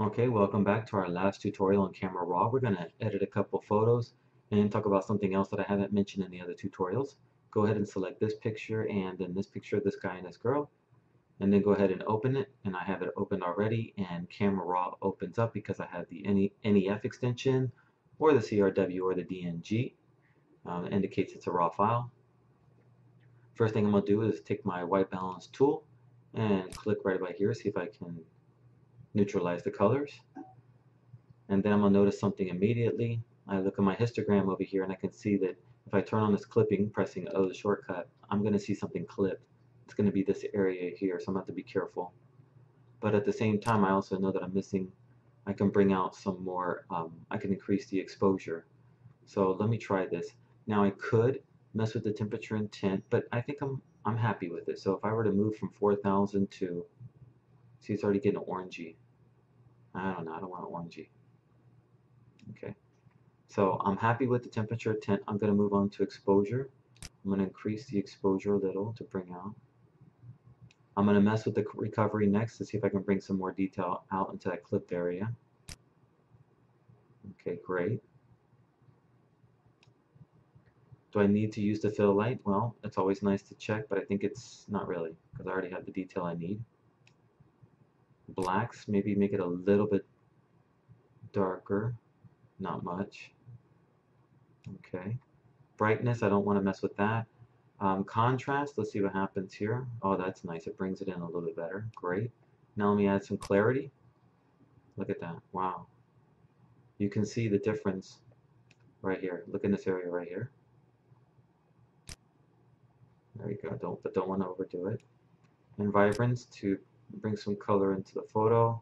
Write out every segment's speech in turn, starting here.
Okay, welcome back to our last tutorial on Camera Raw. We're going to edit a couple photos and talk about something else that I haven't mentioned in the other tutorials. Go ahead and select this picture and then this picture of this guy and this girl and then go ahead and open it and I have it opened already and Camera Raw opens up because I have the any NEF extension or the CRW or the DNG. Um, indicates it's a raw file. First thing I'm going to do is take my white balance tool and click right about here, see if I can neutralize the colors. And then I'm going to notice something immediately. I look at my histogram over here and I can see that if I turn on this clipping, pressing O the shortcut, I'm going to see something clipped. It's going to be this area here, so I'm going to have to be careful. But at the same time, I also know that I'm missing, I can bring out some more, um, I can increase the exposure. So let me try this. Now I could mess with the temperature and tint, but I think I'm, I'm happy with it. So if I were to move from 4,000 to, see it's already getting orangey. I don't know, I don't want orangey. Okay, so I'm happy with the temperature tint. I'm going to move on to exposure. I'm going to increase the exposure a little to bring out. I'm going to mess with the recovery next to see if I can bring some more detail out into that clipped area. Okay, great. Do I need to use the fill light? Well, it's always nice to check, but I think it's not really because I already have the detail I need blacks, maybe make it a little bit darker, not much. Okay. Brightness, I don't want to mess with that. Um, contrast, let's see what happens here. Oh, that's nice. It brings it in a little bit better. Great. Now let me add some clarity. Look at that. Wow. You can see the difference right here. Look in this area right here. There you go. Don't, but don't want to overdo it. And vibrance to bring some color into the photo.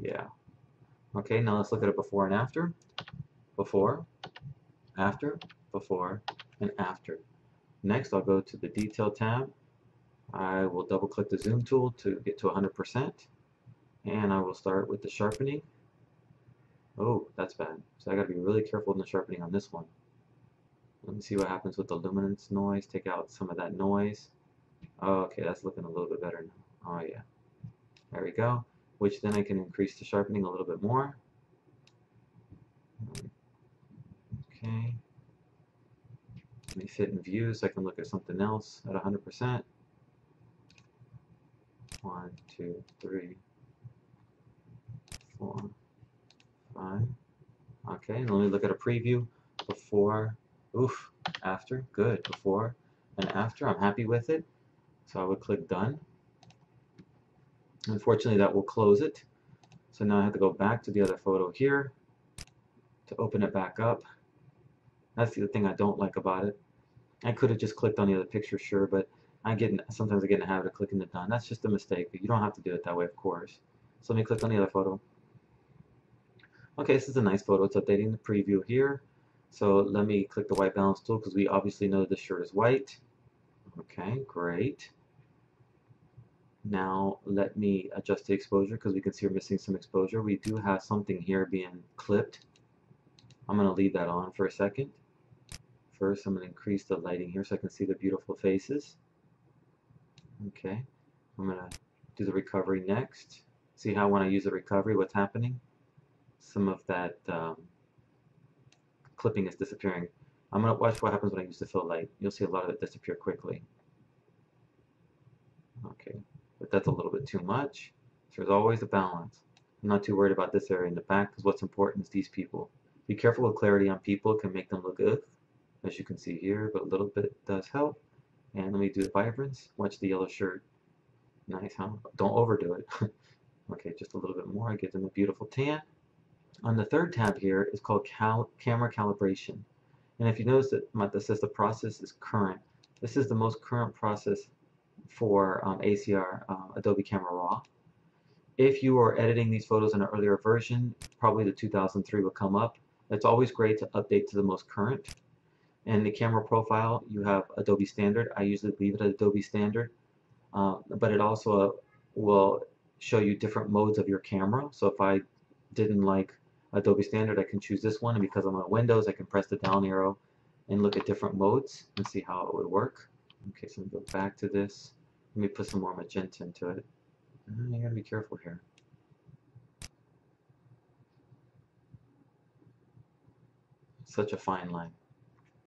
Yeah. Okay, now let's look at it before and after. Before, after, before, and after. Next, I'll go to the Detail tab. I will double click the Zoom tool to get to 100%. And I will start with the sharpening. Oh, that's bad. So I got to be really careful in the sharpening on this one. Let me see what happens with the luminance noise. Take out some of that noise. Oh, okay, that's looking a little bit better now. Oh, yeah. There we go. Which then I can increase the sharpening a little bit more. Okay. Let me fit in view so I can look at something else at 100%. One, two, three, four, five. Okay, let me look at a preview before, oof, after, good, before and after. I'm happy with it. So I would click done. Unfortunately that will close it. So now I have to go back to the other photo here to open it back up. That's the thing I don't like about it. I could have just clicked on the other picture, sure, but I get sometimes I get in the habit of clicking the done. That's just a mistake. But you don't have to do it that way, of course. So let me click on the other photo. Okay, this is a nice photo. It's updating the preview here. So let me click the white balance tool because we obviously know this shirt is white. Okay, great. Now let me adjust the exposure because we can see we're missing some exposure. We do have something here being clipped. I'm going to leave that on for a second. First, I'm going to increase the lighting here so I can see the beautiful faces. Okay, I'm going to do the recovery next. See how when I use the recovery, what's happening? Some of that um, clipping is disappearing. I'm going to watch what happens when I use the fill light. You'll see a lot of it disappear quickly. Okay, but that's a little bit too much. So there's always a balance. I'm not too worried about this area in the back because what's important is these people. Be careful with clarity on people. It can make them look good, as you can see here, but a little bit does help. And let me do the vibrance. Watch the yellow shirt. Nice, huh? Don't overdo it. okay, just a little bit more. I give them a beautiful tan. On the third tab here is called cal camera calibration. And if you notice that this says the process is current, this is the most current process for um, ACR, uh, Adobe Camera Raw. If you are editing these photos in an earlier version, probably the 2003 will come up. It's always great to update to the most current. And the camera profile, you have Adobe Standard. I usually leave it at Adobe Standard. Uh, but it also uh, will show you different modes of your camera. So if I didn't like Adobe Standard, I can choose this one, and because I'm on Windows, I can press the down arrow and look at different modes and see how it would work. Okay, so I'm go back to this. Let me put some more magenta into it. Mm-hmm, you gotta be careful here. Such a fine line.